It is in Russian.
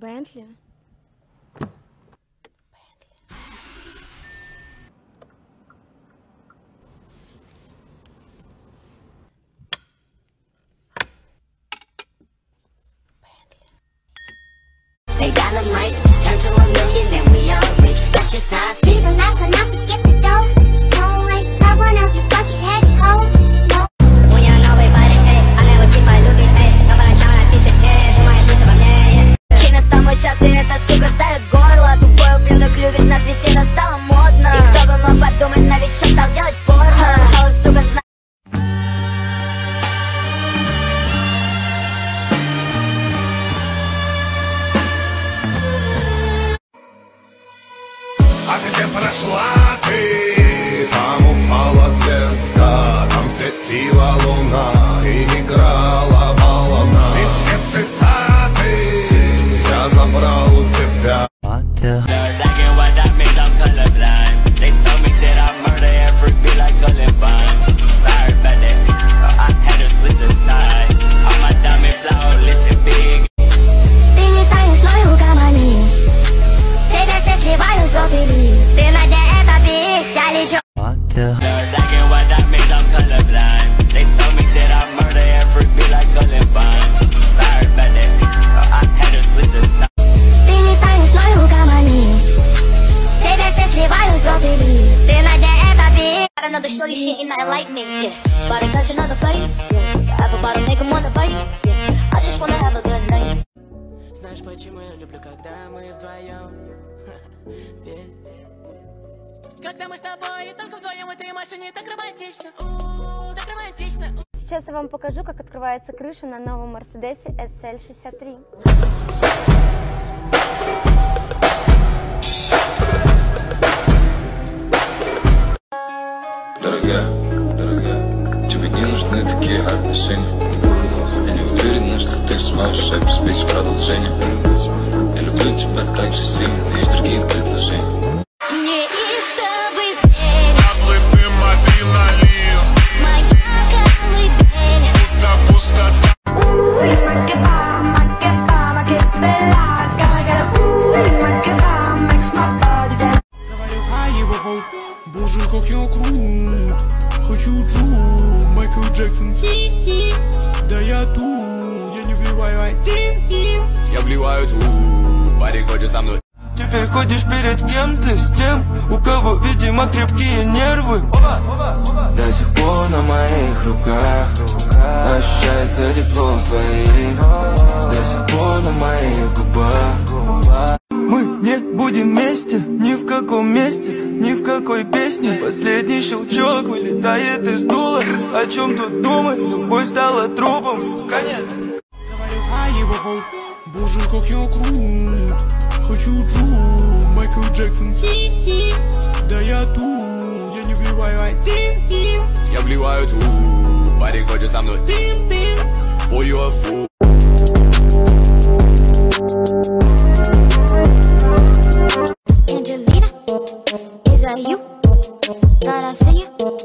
Бентлі? They dynamite, turn to a million, then we all rich. That's just how I feel. Be the Got another shorty, she ain't nothing like me, yeah About to catch another fight, yeah Have about to make him wanna bite, yeah I just wanna have a good night Знаешь, почему я люблю, когда мы вдвоем? Ведь когда мы с тобой и только вдвоем в этой машине так романтично, у, так романтично. Сейчас я вам покажу, как открывается крыша на новом Мерседесе SL63. Не нужны такие отношения Я не уверена, что ты сможешь обеспечить продолжение. Я люблю тебя так же сильно, но есть другие предложения. Боже, как я крут. Хочу джу, Майкл Джексон, хи-хи. Да я тут, я не вливаю. Один и Я вливаю ту, парень хочет со мной. Теперь ходишь перед кем-то с тем, у кого, видимо, крепкие нервы. До сих пор на моих руках Ощущается тепло твоих. До сих пор на моих каком месте, ни в какой песне. Последний щелчок вылетает из дула. О чем тут думать, любовь стала трупом. Конец. Боже, как я крут. Хочу джу, Майкл Джексон, хи-хи. Да я тут, я не вливаю. Один Я вливаю ту, парень хочет со мной. Дым-дым. Boy, you a fool you. Thought I seen you.